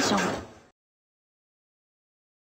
小虎